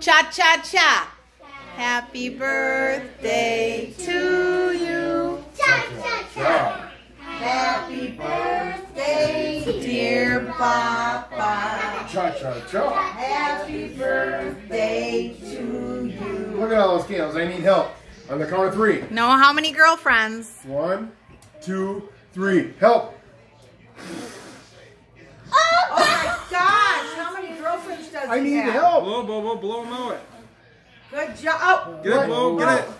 Cha cha cha. Happy birthday to you. Cha cha cha. Happy birthday, dear Buppa. Cha cha cha. Happy birthday to you. Look at all those candles. I need help. On the count of three. Know how many girlfriends? One, two, three. Help. I need have? help. Blow, blow, blow, blow him out. Good job. Oh. Get it, blow, get it. Woo!